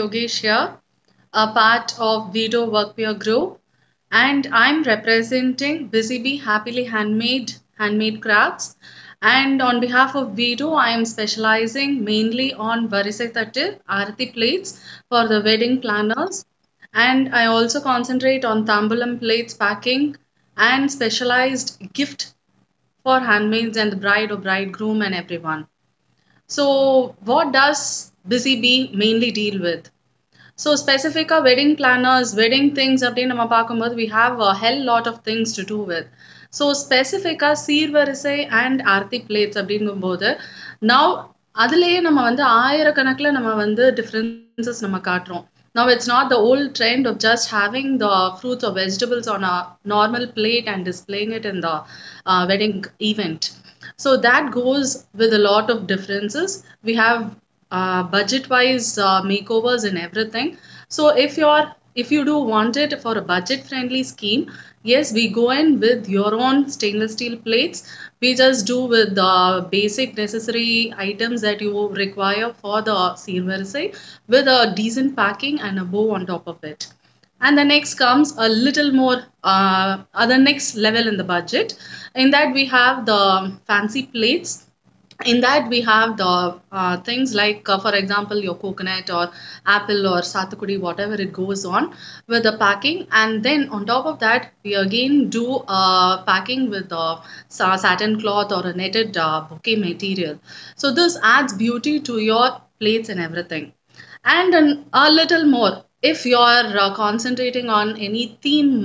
Yogesh here, a part of WEDO Workwear Group, and I'm representing Busy Bee Happily Handmade Handmade Crafts. And on behalf of WEDO, I am specializing mainly on Varisai Arati plates for the wedding planners. And I also concentrate on Tambulam plates packing and specialized gift for handmaids and the bride or bridegroom and everyone. So, what does Busy Bee mainly deal with? So ஸ்பெசிஃபிக்காக wedding planners wedding things அப்படின்னு நம்ம பார்க்கும்போது we have a Hell lot of things to do with so ஸ்பெசிஃபிக்காக சீர்வரிசை and Aarthi plates அப்படிங்கும்போது now அதுலேயே நம்ம வந்து ஆயிரக்கணக்கில் நம்ம வந்து டிஃப்ரென்சஸ் நம்ம காட்டுறோம் Now it's not the old trend of just having the fruits or vegetables on a normal plate and displaying it in the uh, wedding event. So that goes with a lot of differences. We have uh, budget wise uh, makeovers and everything. So if you're if you do want it for a budget friendly scheme yes we go in with your own stainless steel plates. We just do with the basic necessary items that you require for the silversai with a decent packing and a bow on top of it. And the next comes a little more uh, other next level in the budget. In that we have the fancy plates in that we have the uh, things like uh, for example your coconut or apple or satakudi whatever it goes on with the packing. And then on top of that we again do uh, packing with the satin cloth or a netted uh, bouquet material. So this adds beauty to your plates and everything. And an, a little more. If you are uh, concentrating on any theme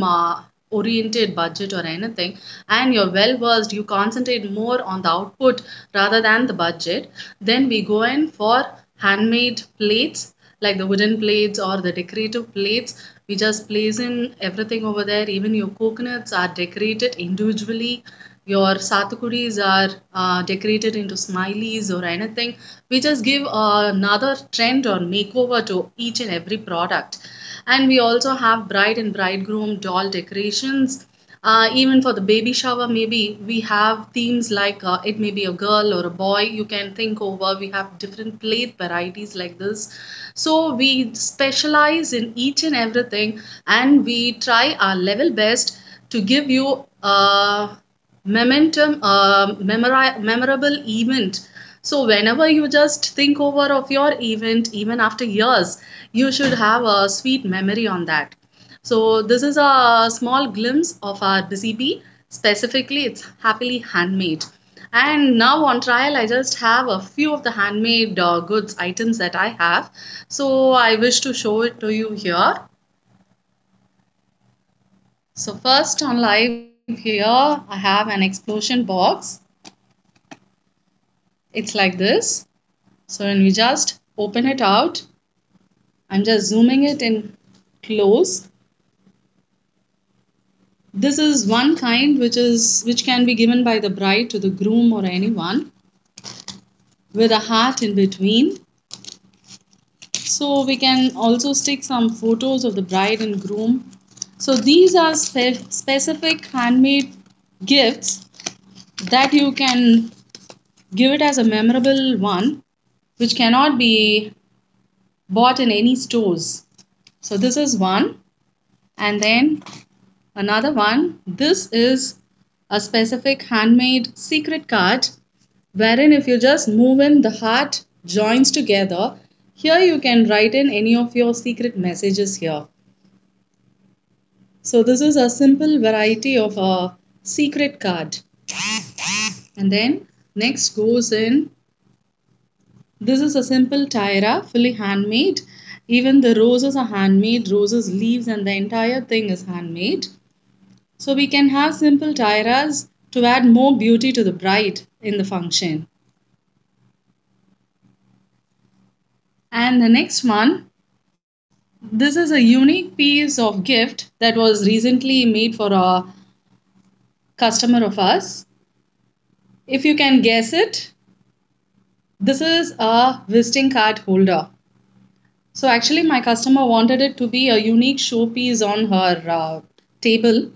oriented budget or anything and you're well versed you concentrate more on the output rather than the budget then we go in for handmade plates like the wooden plates or the decorative plates. We just place in everything over there. Even your coconuts are decorated individually. Your satukudis are uh, decorated into smileys or anything. We just give another trend or makeover to each and every product and we also have bride and bridegroom doll decorations. Uh, even for the baby shower maybe we have themes like uh, it may be a girl or a boy. You can think over. We have different plate varieties like this. So we specialize in each and everything and we try our level best to give you a momentum memori- memorable event so whenever you just think over of your event even after years you should have a sweet memory on that. So this is a small glimpse of our busy bee. Specifically it's happily handmade. And now on trial i just have a few of the handmade uh, goods items that i have. So i wish to show it to you here. So first on live here i have an explosion box it's like this. So when we just open it out i'm just zooming it in close. This is one kind which is which can be given by the bride to the groom or anyone with a heart in between. So we can also stick some photos of the bride and groom. So these are spe- specific handmade gifts that you can give it as a memorable one which cannot be bought in any stores. So this is one. And then another one. This is a specific handmade secret card wherein if you just move in the heart joins together. Here you can write in any of your secret messages here. So this is a simple variety of a secret card. And then next goes in this is a simple tiara fully handmade even the roses are handmade roses leaves and the entire thing is handmade so we can have simple tiaras to add more beauty to the bride in the function. And the next one, this is a unique piece of gift that was recently made for a customer of us. If you can guess it, this is a visiting card holder. So actually my customer wanted it to be a unique showpiece on her uh, table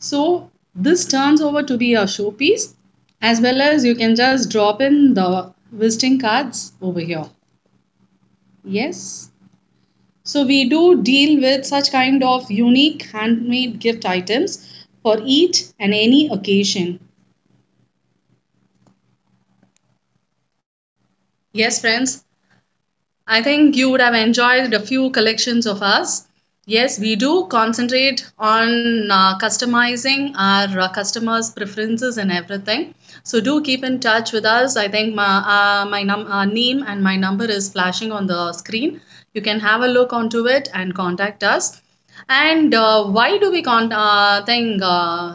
so this turns over to be a showpiece as well as you can just drop in the visiting cards over here. Yes. So we do deal with such kind of unique handmade gift items for each and any occasion. Yes, friends, I think you would have enjoyed a few collections of us. Yes, we do concentrate on uh, customizing our uh, customers' preferences and everything. So do keep in touch with us. I think my uh, my uh, name and my number is flashing on the screen. You can have a look onto it and contact us. And uh, why do we con- uh, think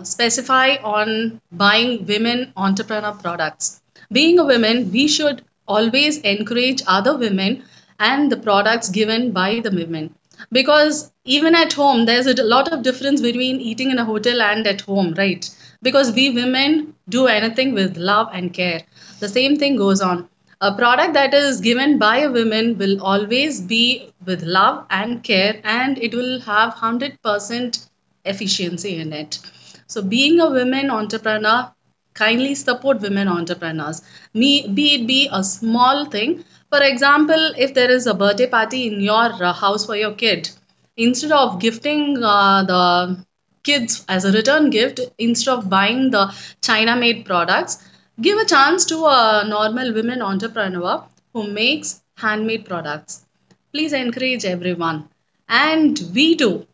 specify on buying women entrepreneur products? Being a woman, we should always encourage other women and the products given by the women. Because even at home there's a lot of difference between eating in a hotel and at home right? Because we women do anything with love and care. The same thing goes on. A product that is given by a woman will always be with love and care and it will have 100% efficiency in it. So being a women entrepreneur kindly support women entrepreneurs. Me, be it be a small thing. For example if there is a birthday party in your uh, house for your kid instead of gifting uh, the kids as a return gift instead of buying the china made products give a chance to a normal women entrepreneur who makes handmade products. Please encourage everyone. And we do.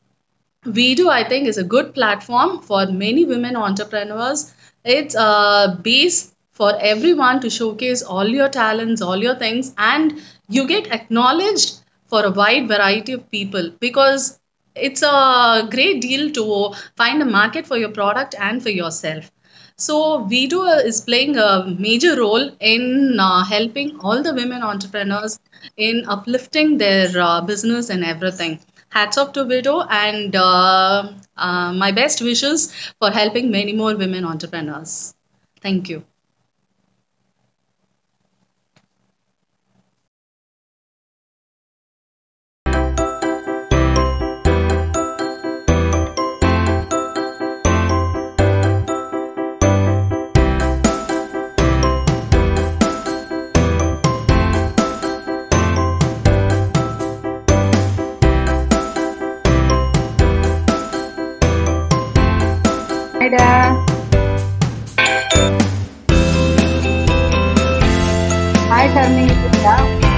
We do I think, is a good platform for many women entrepreneurs. It's a base for everyone to showcase all your talents, all your things, and you get acknowledged for a wide variety of people because it's a great deal to find a market for your product and for yourself. So, WEDO is playing a major role in uh, helping all the women entrepreneurs in uplifting their uh, business and everything. Hats off to WEDO and uh, uh, my best wishes for helping many more women entrepreneurs. Thank you. I need Carmen Cristal.